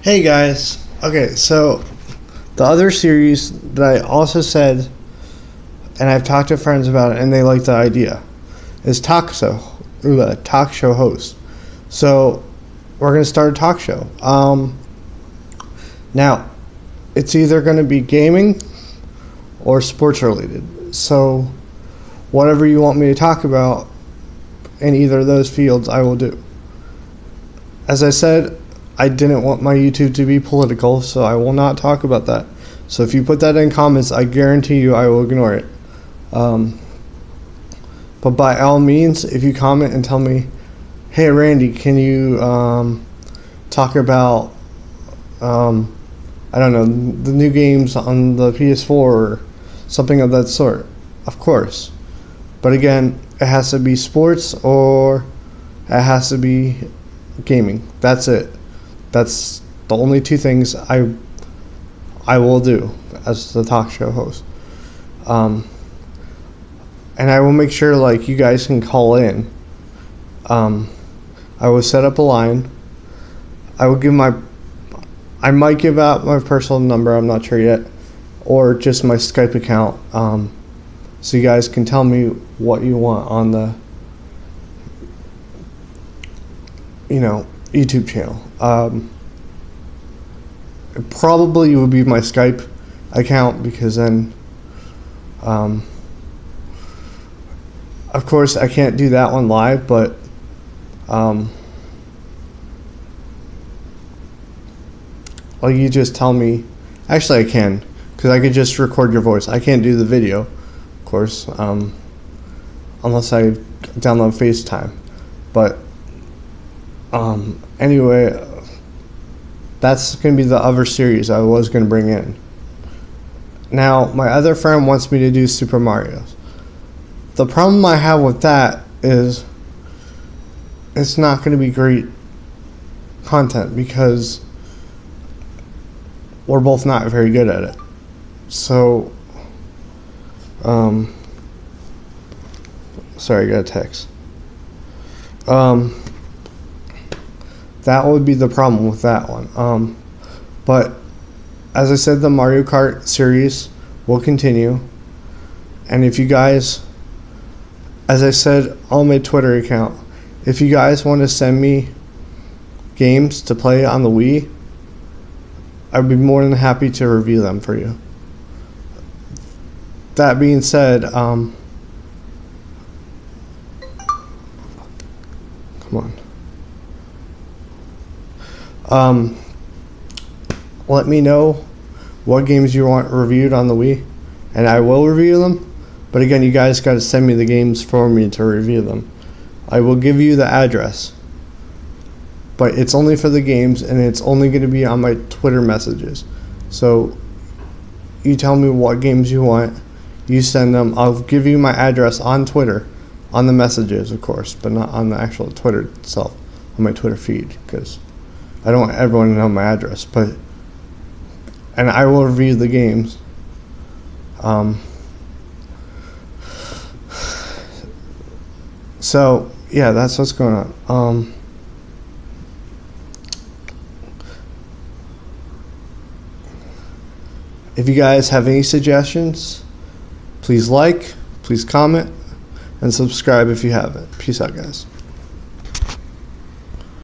Hey guys. Okay, so the other series that I also said, and I've talked to friends about it, and they like the idea, is talk show, uh, talk show host. So we're gonna start a talk show. Um, now, it's either gonna be gaming or sports related. So whatever you want me to talk about in either of those fields, I will do. As I said, I didn't want my YouTube to be political, so I will not talk about that. So if you put that in comments, I guarantee you I will ignore it. Um, but by all means, if you comment and tell me, hey Randy, can you um, talk about, um, I don't know, the new games on the PS4 or something of that sort? Of course. But again, it has to be sports or it has to be gaming. That's it. That's the only two things I I will do as the talk show host. Um, and I will make sure like you guys can call in. Um, I will set up a line. I will give my I might give out my personal number. I'm not sure yet, or just my Skype account. Um, so you guys can tell me what you want on the you know YouTube channel. Um, it probably would be my Skype account because then, um, of course, I can't do that one live, but um, you just tell me. Actually, I can because I could just record your voice. I can't do the video, of course, um, unless I download FaceTime. But um, anyway, that's going to be the other series I was going to bring in. Now, my other friend wants me to do Super Mario. The problem I have with that is it's not going to be great content because we're both not very good at it. So, um, sorry, I got a text. Um, that would be the problem with that one. Um, but as I said, the Mario Kart series will continue. And if you guys, as I said on my Twitter account, if you guys want to send me games to play on the Wii, I'd be more than happy to review them for you. That being said, um, come on. Um, let me know what games you want reviewed on the Wii, and I will review them. But again, you guys got to send me the games for me to review them. I will give you the address, but it's only for the games, and it's only going to be on my Twitter messages. So you tell me what games you want, you send them. I'll give you my address on Twitter, on the messages, of course, but not on the actual Twitter itself, on my Twitter feed, because I don't want everyone to know my address, but and I will review the games. Um, so yeah, that's what's going on. Um, if you guys have any suggestions, please like, please comment, and subscribe if you haven't. Peace out, guys.